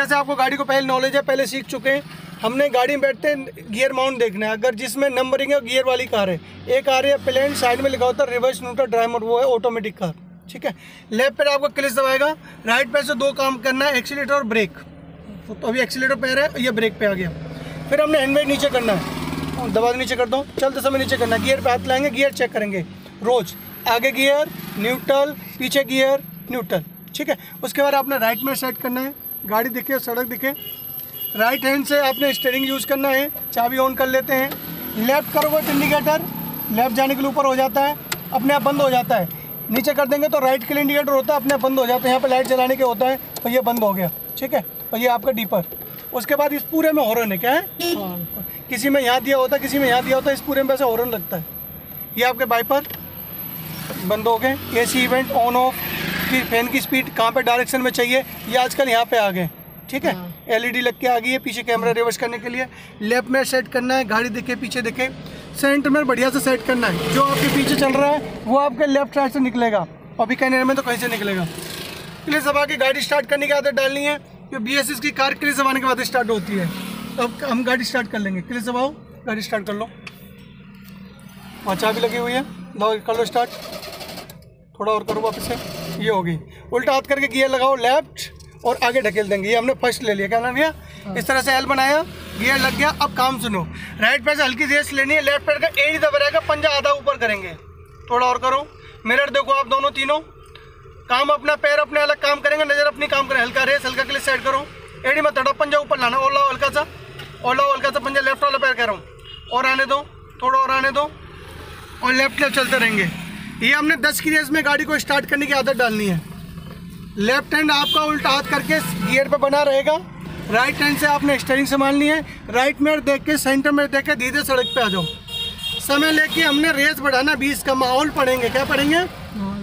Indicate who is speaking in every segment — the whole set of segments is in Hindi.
Speaker 1: जैसे आपको गाड़ी को पहले नॉलेज है, पहले सीख चुके हैं। हमने गाड़ी में बैठते गियर माउंट देखना। है अगर जिसमें नंबरिंग है गियर वाली कार है। एक आ रही है प्लेन साइड में लिखा होता है रिवर्स न्यूट्रल ड्राइवर वो है ऑटोमेटिक कार ठीक है? लेफ़्ट पैर आपको क्लिच दबाएगा राइट पैर से दो काम करना है एक्सीटर और ब्रेक तो अभी एक्सीटर पैर है, ये ब्रेक पे आ गया। फिर हमने हैंड ब्रेक नीचे करना है। दबा नीचे कर दो चलते समय नीचे करना है। गियर पे हाथ लाएँगे गियर चेक करेंगे। रोज। आगे गियर न्यूट्रल पीछे गियर न्यूट्रल ठीक है? उसके बाद आपने राइट में सेट करना है। गाड़ी दिखे, सड़क दिखे। राइट हैंड से आपने स्टेयरिंग यूज़ करना है, चाबी ऑन कर लेते हैं। लेफ़्ट करोगे तो इंडिकेटर लेफ़्ट जाने के लिए ऊपर हो जाता है, अपने आप बंद हो जाता है। नीचे कर देंगे तो राइट के लिए इंडिकेटर होता है, अपने आप बंद हो जाता है। यहाँ पर लाइट जलाने के होता है तो ये बंद हो गया, ठीक है? और ये आपका डीपर उसके बाद इस पूरे में हॉर्न है, क्या है? किसी में यहाँ दिया होता है किसी में यहाँ दिया होता है इस पूरे में वैसे हॉर्न लगता है। ये आपके बाइपर बंद हो गए। A C vent on off कि फ़ैन की स्पीड कहाँ पे डायरेक्शन में चाहिए? ये आजकल यहाँ पे आ गए। ठीक है? एलईडी लग के आ गई है पीछे कैमरा रिवर्स करने के लिए। लेफ़्ट में सेट करना है गाड़ी दिखे पीछे दिखे। सेंटर में बढ़िया से सेट करना है। जो आपके पीछे चल रहा है वो आपके लेफ़्ट साइड से निकलेगा। अभी कहने में तो कहीं से निकलेगा। क्लियर दबा के गाड़ी स्टार्ट करने की आदत डालनी है। कि बी एस एस की कार क्लियर दबाने के बाद स्टार्ट होती है। अब हम गाड़ी स्टार्ट कर लेंगे। क्लियर दबाओ गाड़ी स्टार्ट कर लो। वहाँ चाबी लगी हुई है। लो कर लो स्टार्ट थोड़ा और करो वापस से। ये होगी। उल्टा हाथ करके गियर लगाओ लेफ़्ट और आगे ढकेल देंगे। ये हमने फ़र्स्ट ले लिया। क्या नाम भैया? इस तरह से एल बनाया। गियर लग गया। अब काम सुनो। राइट पैर से हल्की रेस लेनी है। लेफ़्ट पैर का एड़ी दबा रहेगा। पंजा आधा ऊपर करेंगे। थोड़ा और करो। मिरर देखो आप दोनों तीनों। काम अपना, पैर अपने अलग काम करेंगे। नज़र अपनी काम करें। हल्का रेस हल्का के लिए सेट करो एड़ी मत तड़ो पंजा ऊपर लाना। लाओ हल्का सा। लाओ हल्का सा पंजा। लेफ़्ट वाला पैर कह रहा हूँ। और आने दो। थोड़ा और आने दो। और लेफ़्ट लेफ़्ट चलते रहेंगे। ये हमने 10 की रेस में गाड़ी को स्टार्ट करने की आदत डालनी है। लेफ़्ट हैंड आपका उल्टा हाथ करके गियर पे बना रहेगा। राइट हैंड से आपने स्टेरिंग संभालनी है। राइट में देख के सेंटर में देख के धीरे सड़क पे आ जाओ। समय लेके हमने रेस बढ़ाना बीस का माहौल पढ़ेंगे। क्या पढ़ेंगे?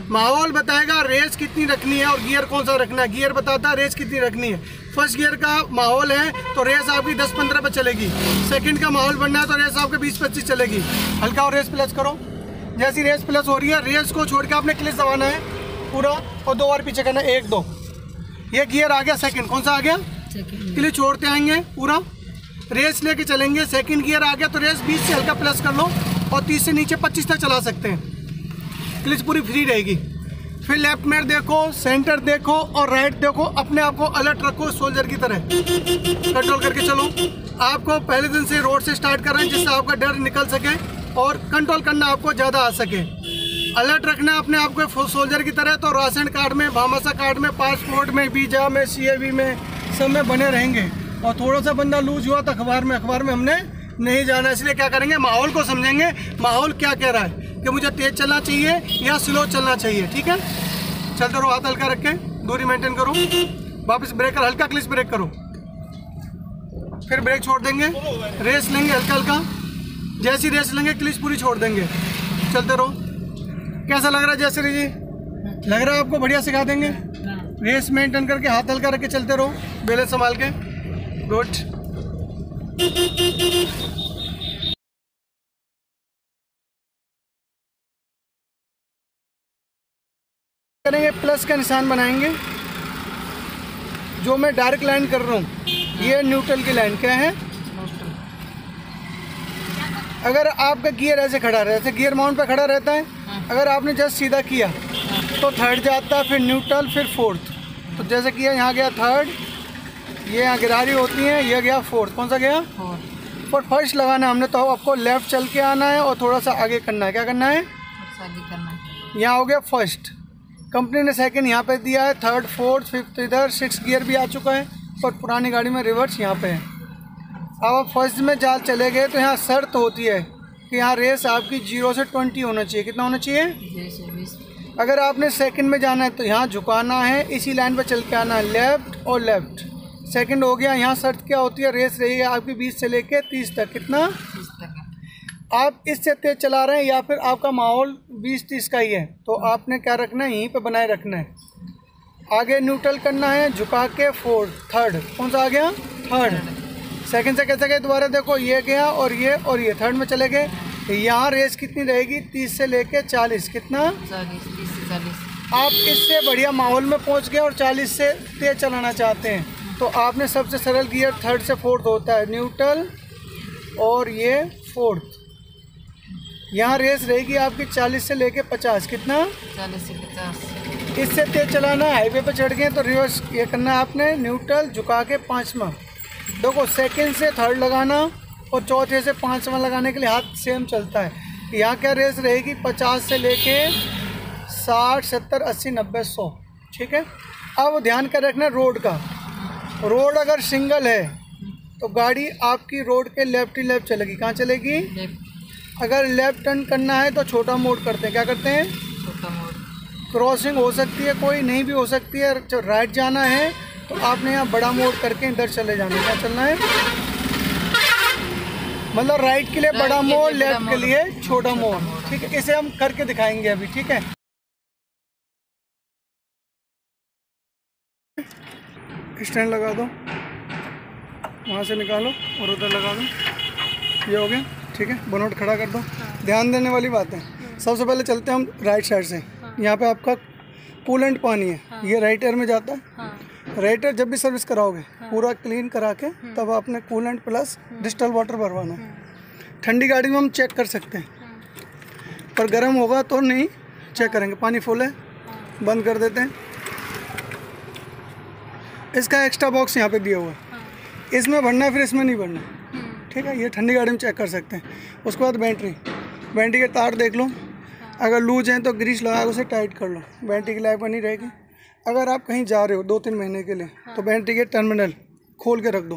Speaker 1: माहौल। बताएगा रेस कितनी रखनी है और गियर कौन सा रखना है। गियर बताता है रेस कितनी रखनी है। फ़र्स्ट गियर का माहौल है तो रेस आपकी 10-15 पर चलेगी। सेकंड का माहौल बनना है तो रेस आपके 20-25 चलेगी। हल्का और रेस प्लस करो। जैसी रेस प्लस हो रही है रेस को छोड़ के आपने क्लिस दबाना है पूरा और दो बार पीछे करना है एक दो। ये गियर आ गया सेकंड कौन सा आ गया? क्लिच छोड़ते आएँगे पूरा। रेस लेके चलेंगे। सेकंड गियर आ गया तो रेस 20 से हल्का प्लस कर लो और 30 से नीचे 25 तक चला सकते हैं। क्लिच पूरी फ्री रहेगी। फिर लेफ़्ट में देखो सेंटर देखो और राइट देखो। अपने आप को अलर्ट रखो सोल्जर की तरह। कंट्रोल करके चलो। आपको पहले दिन से रोड से स्टार्ट कर रहे हैं जिससे आपका डर निकल सके। और कंट्रोल करना आपको ज़्यादा आ सके। अलर्ट रखना अपने आप को सोल्जर की तरह तो राशन कार्ड में भामाशा कार्ड में पासपोर्ट में वीज़ा में सी में, सब में बने रहेंगे। और थोड़ा सा बंदा लूज हुआ तो अखबार में अखबार में हमने नहीं जाना। इसलिए क्या करेंगे? माहौल को समझेंगे। माहौल क्या कह रहा है? कि मुझे तेज चलना चाहिए या स्लो चलना चाहिए, ठीक है? चलते रहो, हाथ हल्का रख दूरी मेंटेन करो। वापस ब्रेक कर, हल्का क्लिच ब्रेक करो। फिर ब्रेक छोड़ देंगे। रेस लेंगे हल्का हल्का जैसी रेस लेंगे, क्लिच पूरी छोड़ देंगे। चलते रहो। कैसा लग रहा है जयश्री जी? लग रहा है आपको बढ़िया सिखा देंगे? रेस मेंटेन करके हाथ हल्का रख के चलते रहो, बेले संभाल के। गुड। करेंगे, प्लस का निशान बनाएँगे। जो मैं डायरेक्ट लाइन कर रहा हूँ, ये न्यूट्रल की लाइन क्या है? अगर आपका गियर ऐसे खड़ा रहे ऐसे गियर माउंट पे खड़ा रहता है अगर आपने जस्ट सीधा किया तो थर्ड जाता है फिर न्यूट्रल फिर फोर्थ तो जैसे किया यहाँ गया थर्ड ये यहाँ गिरारी होती है ये गया फोर्थ कौन सा गया? और फ़र्स्ट लगाना है हमने तो आपको लेफ़्ट चल के आना है और थोड़ा सा आगे करना है। क्या करना है? यहाँ हो गया फ़र्स्ट कंपनी ने सेकंड यहाँ पे दिया है थर्ड फोर्थ फिफ्थ इधर सिक्स गियर भी आ चुका है और पुरानी गाड़ी में रिवर्स यहाँ पे है। अब आप फ़र्स्ट में जाल चले गए तो यहाँ शर्त होती है कि यहाँ रेस आपकी ज़ीरो से ट्वेंटी होना चाहिए। कितना होना चाहिए? अगर आपने सेकंड में जाना है तो यहाँ झुकाना है इसी लाइन पर चल के आना है लेफ़्ट और लेफ़्ट सेकंड हो गया यहाँ शर्त क्या होती है? रेस रही है आपकी बीस से लेके तीस तक। कितना? आप इससे तेज चला रहे हैं या फिर आपका माहौल बीस तीस का ही है? तो आपने क्या रखना है? यहीं पर बनाए रखना है। आगे न्यूट्रल करना है झुका के फोर्थ थर्ड कौन सा आ गया? थर्ड सेकंड से कैसे गए दोबारा देखो ये गया और ये और ये थर्ड में चले गए। यहाँ रेस कितनी रहेगी? तीस से लेके चालीस। कितना? आप इससे बढ़िया माहौल में पहुँच गए और चालीस से तेज चलाना चाहते हैं। तो आपने सबसे सरल गियर थर्ड से फोर्थ होता है। न्यूट्रल और ये फोर्थ यहाँ रेस रहेगी आपकी 40 से लेके 50 कितना?
Speaker 2: चालीस से पचास।
Speaker 1: इससे तेज चलाना हाईवे पर चढ़ गए तो रिवर्स ये करना आपने। न्यूट्रल झुका के पाँचवा। देखो सेकंड से थर्ड लगाना और चौथे से पाँचवा लगाने के लिए हाथ सेम चलता है। यहाँ क्या रेस रहेगी? पचास से लेके साठ सत्तर अस्सी नब्बे सौ। ठीक है? अब ध्यान कर रखना रोड का। रोड अगर सिंगल है तो गाड़ी आपकी रोड के लेफ़्ट ही लेफ़्ट चलेगी। कहाँ चलेगी? अगर लेफ़्ट टर्न करना है तो छोटा मोड़ करते हैं। क्या करते हैं?
Speaker 2: छोटा मोड़
Speaker 1: क्रॉसिंग हो सकती है कोई नहीं भी हो सकती है। जो राइट जाना है तो आपने यहाँ बड़ा मोड़ करके इधर चले जाना है क्या चलना है। मतलब राइट के लिए बड़ा मोड़ लेफ़्ट के लिए छोटा मोड़।
Speaker 2: मोड़।
Speaker 1: ठीक है इसे हम करके दिखाएँगे अभी ठीक है? स्टैंड लगा दो। वहाँ से निकालो और उधर लगा दो। ये हो गया ठीक है? बनोट खड़ा कर दो। ध्यान देने वाली बात है। सबसे पहले चलते हैं हम राइट साइड से। यहाँ पे आपका कूलेंट पानी है। ये राइट एयर में जाता है।
Speaker 2: हाँ
Speaker 1: एयर जब भी सर्विस कराओगे हाँ। पूरा क्लीन करा के तब आपने कूलेंट प्लस डिस्टल वाटर भरवाना। है। ठंडी गाड़ी में हम चेक कर सकते हैं। पर गर्म होगा तो नहीं चेक करेंगे। पानी फुल है बंद कर देते हैं। इसका एक्स्ट्रा बॉक्स यहाँ पे दिया हुआ है। इसमें भरना है फिर इसमें नहीं भरना। ठीक है ये ठंडी गाड़ी में चेक कर सकते हैं। उसके बाद बैटरी बैटरी के तार देख लो। अगर लूज हैं तो ग्रीस लगा उसे टाइट कर लो। बैटरी की लाइफ बनी रहेगी। अगर आप कहीं जा रहे हो दो तीन महीने के लिए हाँ। तो बैटरी के टर्मिनल खोल के रख दो।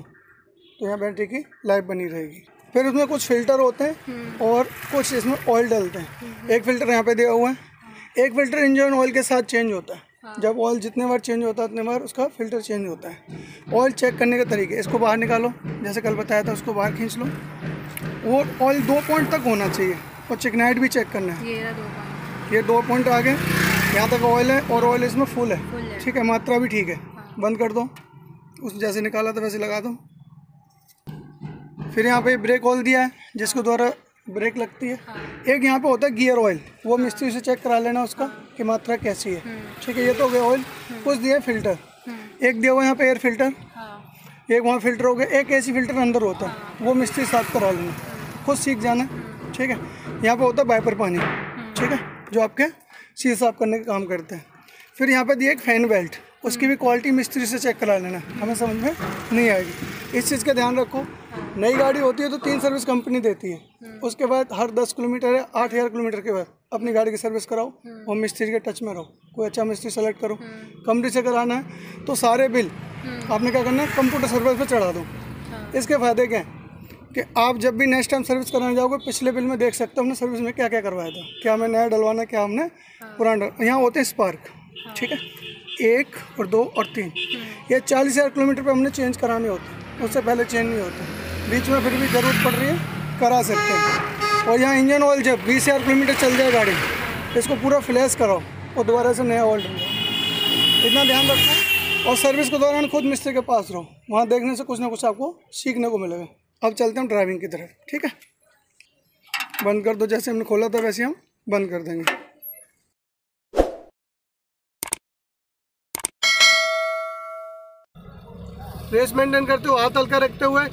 Speaker 1: तो यहाँ बैटरी की लाइफ बनी रहेगी। फिर उसमें कुछ फ़िल्टर होते हैं और कुछ इसमें ऑयल डलते हैं। एक फ़िल्टर यहाँ पे दिया हुआ है। एक फ़िल्टर इंजन ऑयल के साथ चेंज होता है। जब ऑयल जितने बार चेंज होता है उतने बार उसका फ़िल्टर चेंज होता है। ऑयल चेक करने के तरीके इसको बाहर निकालो। जैसे कल बताया था उसको बाहर खींच लो। वो ऑयल दो पॉइंट तक होना चाहिए। और चिकनाइट भी चेक करना है।
Speaker 2: ये दो
Speaker 1: ये दो पॉइंट आ गए यहाँ तक ऑयल है और ऑयल इसमें फुल है।
Speaker 2: है।
Speaker 1: ठीक है मात्रा भी ठीक है। बंद कर दो। उस जैसे निकाला था वैसे लगा दो। फिर यहाँ पे ब्रेक ऑयल दिया है जिसके द्वारा ब्रेक लगती है। एक यहाँ पे होता है गियर ऑयल वो मिस्त्री से चेक करा लेना उसका कि मात्रा कैसी है। ठीक है ये तो हो गया ऑयल कुछ दिया है फ़िल्टर एक दिया हुआ यहाँ पे एयर फ़िल्टर
Speaker 2: हाँ।
Speaker 1: एक वहाँ फ़िल्टर हो गया। एक एसी फ़िल्टर अंदर होता है। वो मिस्त्री साफ़ करा लेना खुद सीख जाना। ठीक है। यहाँ पे होता है बाइपर पानी। ठीक है जो आपके शीशे साफ़ करने का काम करते हैं। फिर यहाँ पर दिया एक फ़ैन बेल्ट उसकी भी क्वालिटी मिस्त्री से चेक करा लेना हमें समझ में नहीं आएगी। इस चीज़ का ध्यान रखो नई गाड़ी होती है तो तीन सर्विस कंपनी देती है। उसके बाद हर दस किलोमीटर या आठ हज़ार किलोमीटर के बाद अपनी गाड़ी की सर्विस कराओ और मिस्त्री के टच में रहो। कोई अच्छा मिस्त्री सेलेक्ट करो। कंपनी से कराना है तो सारे बिल आपने क्या करना है कंप्यूटर सर्विस पर चढ़ा दो। इसके फ़ायदे क्या हैं? कि आप जब भी नेक्स्ट टाइम सर्विस कराने जाओगे पिछले बिल में देख सकते हो हमने सर्विस में क्या क्या करवाया था। क्या हमें नया डलवाना है क्या हमने पुराना डल- यहाँ होते हैं स्पार्क ठीक है? एक और दो और तीन। ये चालीस हज़ार किलोमीटर पर हमने चेंज कराने होते हैं। उससे पहले चेंज नहीं होते। बीच में फिर भी ज़रूरत पड़ रही है करा सकते हैं। और यहाँ इंजन ऑयल जब बीस हज़ार किलोमीटर चल जाए गाड़ी इसको पूरा फ्लैश कराओ और दोबारा से नया ऑयल डलवाओ। इतना ध्यान रखो और सर्विस के दौरान खुद मिस्त्री के पास रहो। वहाँ देखने से कुछ ना कुछ आपको सीखने को मिलेगा। अब चलते हैं ड्राइविंग की तरफ़ ठीक है? बंद कर दो जैसे हमने खोला था वैसे हम बंद कर देंगे। रेस मेंटेन करते हुए हाथ हल्का रखते हुए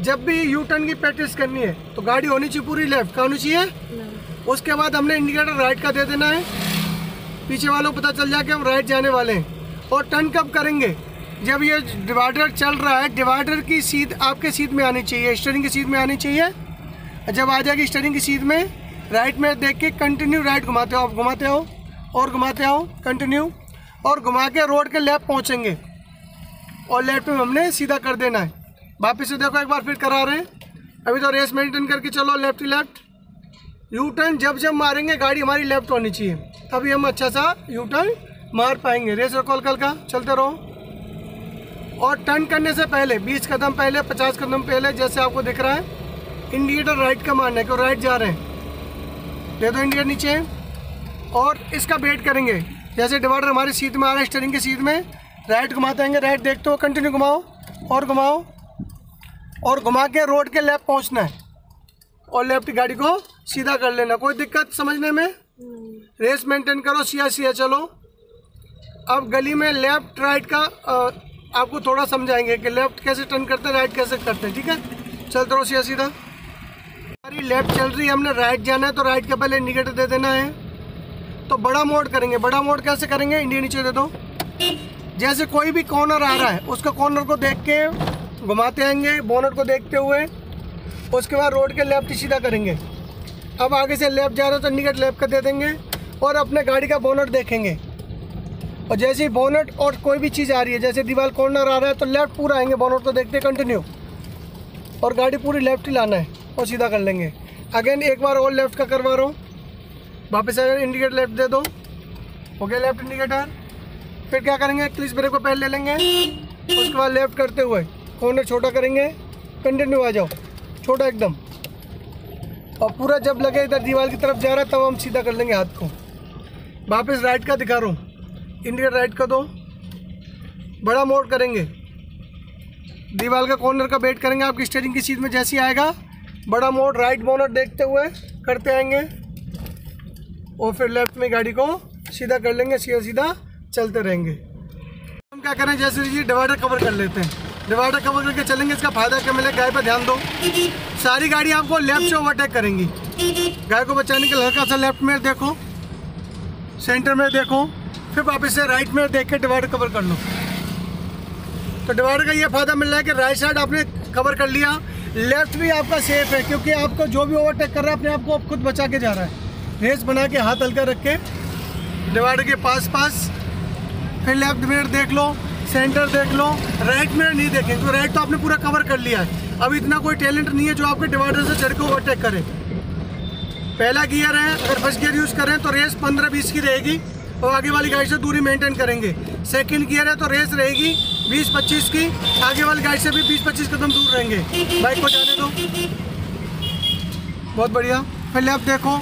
Speaker 1: जब भी यू टर्न की प्रैक्टिस करनी है तो गाड़ी होनी चाहिए पूरी लेफ़्ट का होनी चाहिए? उसके बाद हमने इंडिकेटर राइट का दे देना है। पीछे वालों को पता चल जाए कि हम राइट जाने वाले हैं। और टर्न कब करेंगे? जब ये डिवाइडर चल रहा है डिवाइडर की सीध आपके सीध में आनी चाहिए स्टेयरिंग की सीध में आनी चाहिए? जब आ जाएगी स्टेयरिंग की सीध में राइट में देख के कंटिन्यू राइट घुमाते हो आप घुमाते हो और घुमाते हो कंटिन्यू और घुमा के रोड के लेफ़्ट पहुँचेंगे। और लेफ़्ट में हमने सीधा कर देना है। वापस से देखो एक बार फिर करा रहे हैं। अभी तो रेस मेंटेन करके चलो लेफ़्ट लेफ़्ट यू टर्न जब जब मारेंगे, गाड़ी हमारी लेफ़्ट होनी चाहिए। तभी हम अच्छा सा यू टर्न मार पाएँगे। रेस रखो कल का चलते रहो। और टर्न करने से पहले 20 कदम पहले 50 कदम पहले जैसे आपको दिख रहा है इंडिकेटर राइट का मारना है क्यों राइट जा रहे हैं। दे दो इंडिकेटर नीचे और इसका वेट करेंगे। जैसे डिवाइडर हमारी सीट में आ रहा है स्टेरिंग की सीट में राइट घुमाते आएँगे राइट देखते हो कंटिन्यू घुमाओ और घुमाओ और घुमा के रोड के लेफ़्ट पहुँचना है। और लेफ़्ट गाड़ी को सीधा कर लेना कोई दिक्कत समझने में? रेस मेंटेन करो सिया सिया चलो। अब गली में लेफ़्ट राइट का आपको थोड़ा समझाएँगे कि लेफ़्ट कैसे टर्न करते हैं राइट कैसे करते हैं, ठीक है? चलते रहो सीधा सीधा। हमारी लेफ़्ट चल रही है, हमने राइट जाना है तो राइट के पहले इंडिकेटर दे देना है। तो बड़ा मोड करेंगे, बड़ा मोड कैसे करेंगे? इंडिया नीचे दे दो। जैसे कोई भी कॉर्नर आ रहा है, उसका कॉर्नर को देख के घुमाते आएँगे बोनट को देखते हुए। उसके बाद रोड के लेफ़्ट सीधा करेंगे। अब आगे से लेफ़्ट जा रहे हो तो इंडिकेट लेफ़्ट का दे देंगे और अपने गाड़ी का बोनट देखेंगे। और जैसे ही बोनट और कोई भी चीज़ आ रही है, जैसे दीवार कॉर्नर आ रहा है तो लेफ़्ट पूरा आएँगे बोनट को देखते कंटिन्यू और गाड़ी पूरी लेफ़्ट ही लाना है और सीधा कर लेंगे। अगेन एक बार और लेफ़्ट का करवा रहा हूँ। वापस अगर इंडिकेटर लेफ़्ट दे दो। हो गया लेफ़्ट इंडिकेटर फिर क्या करेंगे क्लिस ब्रेक को पहले ले लेंगे। उसके बाद लेफ़्ट करते हुए कॉर्नर छोटा करेंगे। कंटिन्यू आ जाओ। छोटा एकदम। और पूरा जब लगे इधर दीवार की तरफ़ जा रहा है, तब हम सीधा कर लेंगे हाथ को। वापस राइट का दिखा रहा हूँ। इंडिकेटर राइट का दो। बड़ा मोड़ करेंगे। दीवार का कॉर्नर का वेट करेंगे आपकी स्टेरिंग की सीट में जैसे आएगा। बड़ा मोड़ राइट बोनट देखते हुए करते आएँगे। और फिर लेफ़्ट में गाड़ी को सीधा कर लेंगे, सीधा सीधा चलते रहेंगे। हम क्या करें, जैसे ये डिवाइडर कवर कर लेते हैं। डिवाइडर कवर करके चलेंगे, इसका फ़ायदा क्या मिलेगा? गाय पर ध्यान दो। सारी गाड़ी आपको लेफ़्ट से ओवरटेक करेंगी। गाय को बचाने के लिए हल्का सा लेफ़्ट में देखो। सेंटर में देखो। फिर वापस से राइट में देख के डिवाइडर कवर कर लो। तो डिवाइडर का ये फ़ायदा मिल रहा है कि राइट साइड आपने कवर कर लिया लेफ़्ट भी आपका सेफ़ है, क्योंकि आपको जो भी ओवरटेक कर रहा है, अपने आप को खुद बचा के जा रहा है। रेस बना के हाथ हल्का रख के, डिवाइडर के पास पास फिर लेफ़्ट मिनट देख लो सेंटर देख लो राइट मिनट नहीं देखें, क्योंकि तो राइट तो आपने पूरा कवर कर लिया है। अब इतना कोई टैलेंट नहीं है जो आपके डिवाइडर से चढ़ के ओवरटेक करे। पहला गियर है, अगर फ़र्स्ट गियर यूज़ करें तो रेस पंद्रह बीस की रहेगी। और आगे वाली गाड़ी से दूरी मेंटेन करेंगे। सेकंड गियर है तो रेस रहेगी बीस पच्चीस की। आगे वाली गाड़ी से भी बीस पच्चीस कदम दूर रहेंगे। बाइक को जाने दो। बहुत बढ़िया। फिर लेफ़्ट देखो,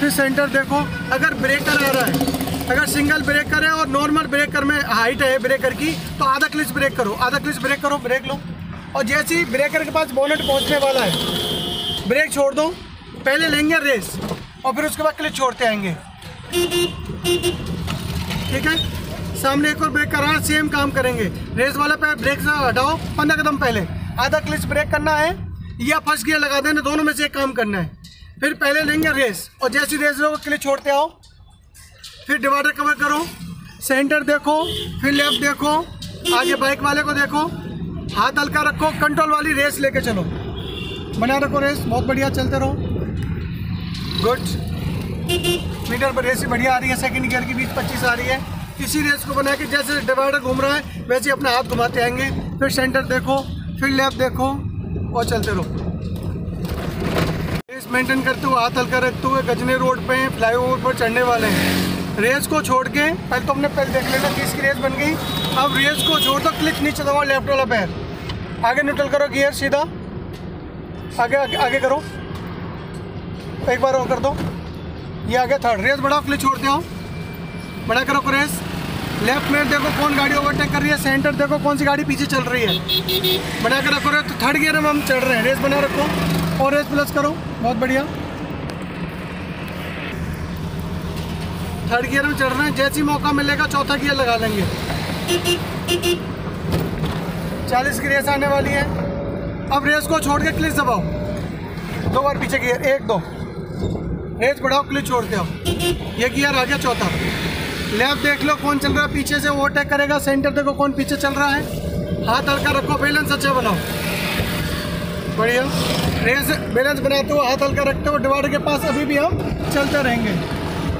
Speaker 1: फिर सेंटर देखो। अगर ब्रेकर आ रहा है, अगर सिंगल ब्रेकर है और नॉर्मल ब्रेकर में हाइट है ब्रेकर की तो आधा क्लिच ब्रेक करो। आधा क्लिच ब्रेक करो ब्रेक लो। और जैसे ही ब्रेकर के पास बोनेट पहुँचने वाला है ब्रेक छोड़ दो। पहले लेंगे रेस और फिर उसके बाद क्लिच छोड़ते आएँगे। ठीक है? सामने एक और ब्रेक कर है सेम काम करेंगे। रेस वाले पे ब्रेक हटाओ, पंद्रह कदम पहले। आधा क्लिच ब्रेक करना है, या फ़र्स्ट गियर लगा देना, दोनों में से एक काम करना है। फिर पहले लेंगे रेस और जैसी रेस लोगे क्लिच छोड़ते आओ। फिर डिवाइडर कवर करो सेंटर देखो, फिर लेफ़्ट देखो, आगे बाइक वाले को देखो। हाथ हल्का रखो कंट्रोल वाली रेस लेके चलो। बना रखो रेस बहुत बढ़िया, चलते रहो। गुड मीटर पर रेस बढ़िया आ रही है सेकंड गियर की बीस पच्चीस आ रही है। इसी रेस को बना के जैसे डिवाइडर घूम रहा है वैसे अपना हाथ घुमाते आएँगे। फिर सेंटर देखो फिर लेफ़्ट देखो और चलते रहो। रेस मेंटेन करते हुए हाथ हल्का रखते हुए गजने रोड पे फ्लाईओवर पर चढ़ने वाले हैं। रेस को छोड़ के पहले तो हमने पहले देख लेना किसकी रेस बन गई। अब रेस को छोड़ दो क्लिक नीचे दबाओ लेफ़्ट वाला पैर। आगे न्यूट्रल करो गियर सीधा। आगे, आगे करो। एक बार और कर दो। ये आगे थर्ड रेस बढ़ाओ क्लिक छोड़ते हो। बड़ा करो को रेस लेफ़्ट में देखो कौन गाड़ी ओवरटेक कर रही है सेंटर देखो कौन सी गाड़ी पीछे चल रही है। बना के रखो तो थर्ड गियर में हम चल रहे हैं। रेस बना रखो और रेस प्लस करो। बहुत बढ़िया। थर्ड गियर में चढ़ रहे हैं। जैसे मौका मिलेगा, चौथा गियर लगा लेंगे। चालीस की रेस आने वाली है। अब रेस को छोड़ के क्लिच दबाओ। दो बार पीछे गियर एक, दो। रेस बढ़ाओ क्लिच छोड़ते हो ये गियर आ गया चौथा। लेफ़्ट देख लो कौन चल रहा है, पीछे से ओवरटेक करेगा सेंटर देखो कौन पीछे चल रहा है। हाथ हल्का रखो बैलेंस अच्छा बनाओ। बढ़िया। रेस बैलेंस बनाते हुए हाथ हल्का रखते हुए डिवाइडर के पास अभी भी हम चलते रहेंगे।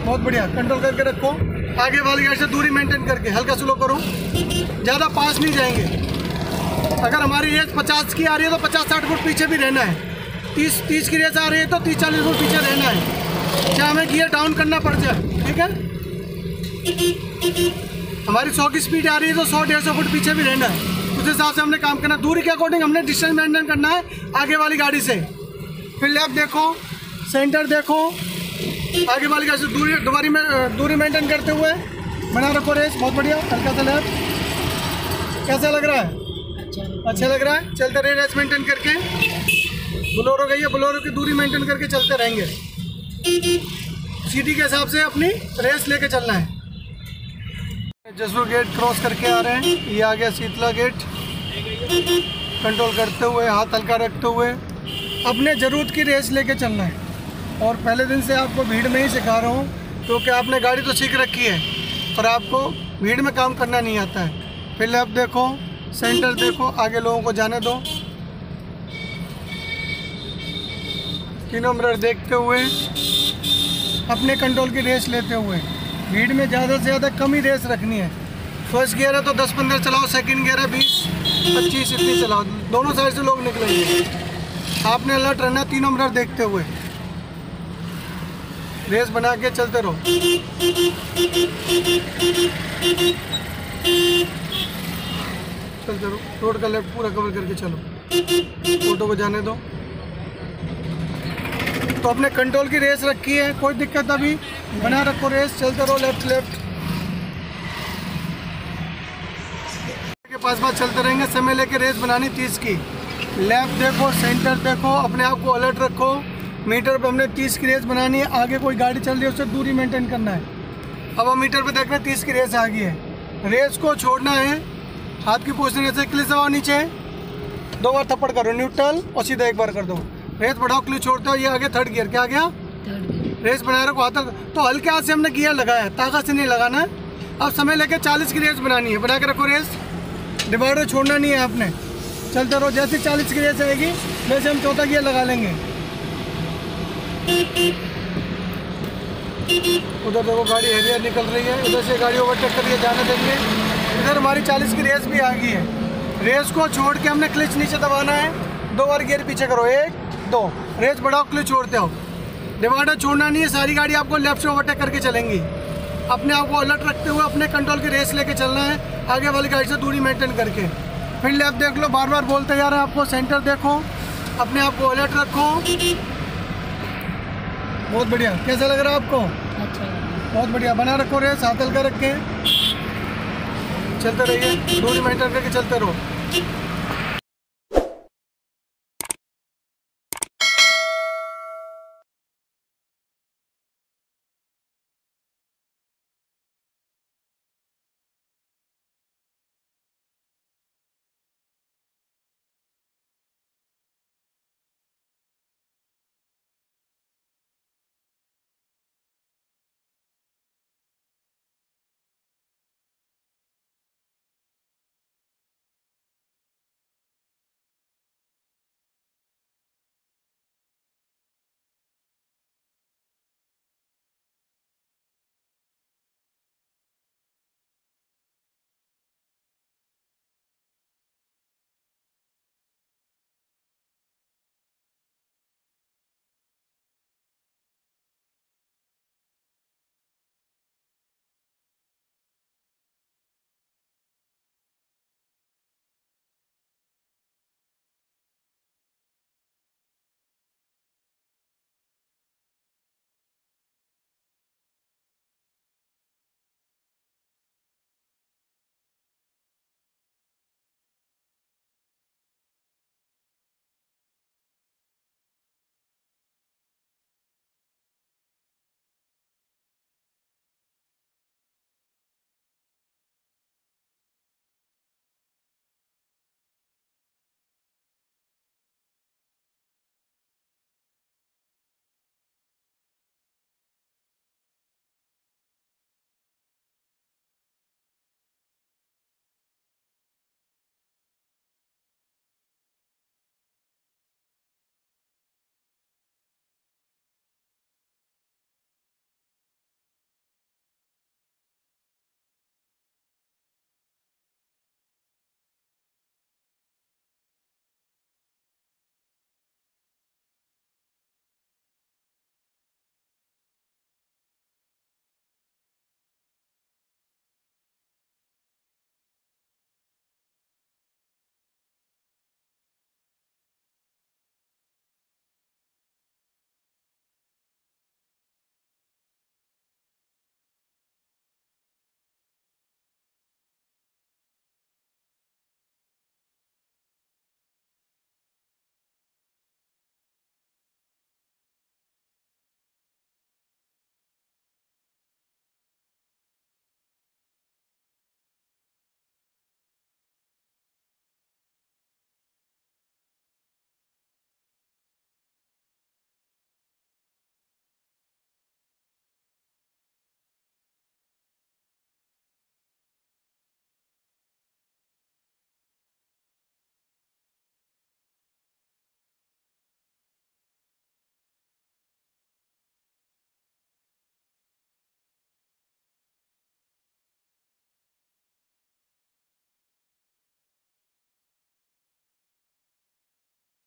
Speaker 1: बहुत बढ़िया कंट्रोल करके रखो। आगे वाली गाड़ी से दूरी मेंटेन करके, हल्का स्लो करो। ज़्यादा पास नहीं जाएँगे। अगर हमारी रेस पचास की आ रही है तो पचास साठ फुट पीछे भी रहना है। तीस तीस की रेस आ रही है तो तीस चालीस फुट पीछे रहना है। चाहे हमें गियर डाउन करना पड़ जाए? ठीक है? हमारी सौ की स्पीड आ रही है तो सौ, डेढ़ सौ फुट पीछे भी रहना है। उस हिसाब से हमने काम करना है। दूरी के अकॉर्डिंग हमने डिस्टेंस मेंटेन करना है आगे वाली गाड़ी से। फिर लेफ़्ट देखो सेंटर देखो। आगे वाली गाड़ी से दूरी, दुबारी में दूरी मेंटेन करते हुए बना रखो रेस बहुत बढ़िया, हल्का सा लेफ़्ट कैसा लग रहा है? अच्छा लग रहा है। चलते रहे रेस मेंटेन करके। बुलोरो गई है, बुलोरो की दूरी मेंटेन करके चलते रहेंगे। सिटी के हिसाब से अपनी रेस लेके चलना है। जसू गेट क्रॉस करके आ रहे हैं। ये आ गया शीतला गेट कंट्रोल करते हुए, हाथ हल्का रखते हुए अपने ज़रूरत की रेस लेके चलना है। और पहले दिन से आपको भीड़ में ही सिखा रहा हूँ, क्योंकि आपने गाड़ी तो सीख रखी है, पर आपको भीड़ में काम करना नहीं आता है। फिर लेफ़्ट देखो सेंटर देखो, आगे लोगों को जाने दो। तीनों मिनट देखते हुए, अपने कंट्रोल की रेस लेते हुए। भीड़ में ज़्यादा से ज़्यादा कम ही रेस रखनी है। फ़र्स्ट गियर है तो 10-15 चलाओ सेकंड गियर है 20-25 इतनी चलाओ। दोनों साइड से लोग निकलेंगे। आपने अलर्ट रहना तीनों मिनट देखते हुए। रेस बना के चलते रहो। चलते रहो। रोड का लेफ़्ट पूरा कवर करके चलो। ऑटो को जाने दो। तो अपने कंट्रोल की रेस रखी है, कोई दिक्कत अभी? बना रखो रेस चलते रहो लेफ़्ट लेफ़्ट के पास पास चलते रहेंगे समय लेके रेस बनानी तीस की। लेफ़्ट देखो सेंटर देखो, अपने आप को अलर्ट रखो। मीटर पे हमने तीस की रेस बनानी है, आगे कोई गाड़ी चल रही है, उससे दूरी मेंटेन करना है। अब हम मीटर पे देख रहे हैं, तीस की रेस आ गई है। रेस को छोड़ना है, हाथ की पोजिशन ऐसे क्लिस नीचे। दो बार थप्पड़ करो न्यूट्रल और सीधा एक बार कर दो। रेस बढ़ाओ क्लिच छोड़ते हो ये आगे थर्ड गियर क्या आ गया? रेस बना रखो हाथ तो हल्के हाथ से हमने गियर लगाया है ताकत से नहीं लगाना है। अब समय लेके चालीस की रेस बनानी है बना के रखो रेस। डिवाइडर छोड़ना नहीं है आपने। चलते रहो जैसे चालीस की रेस आएगी वैसे हम चौथा गियर लगा लेंगे। उधर देखो गाड़ी हेरियर निकल रही है इधर से गाड़ी ओवरटेक कर रही जाने देंगे। इधर हमारी चालीस की रेस भी आ गई है। रेस को छोड़ के हमने क्लिच नीचे दबाना है। दो बार गियर पीछे करो एक दो। रेस बढ़ाओ क्लिच छोड़ते हो डिवाइडर छोड़ना नहीं है सारी गाड़ी आपको लेफ़्ट से ओवरटेक करके चलेंगी। अपने आप को अलर्ट रखते हुए अपने कंट्रोल की रेस लेके चलना है आगे वाली गाड़ी से दूरी मेंटेन करके। फिर लेफ़्ट देख लो बार बार बोलते जा रहे हैं आपको सेंटर देखो अपने आप को अलर्ट रखो। बहुत बढ़िया। कैसा लग रहा है आपको? अच्छा बहुत बढ़िया। बना रखो रेस हाथ हल्का रख के। चलते रहिए दूरी मेंटेन करके चलते रहो।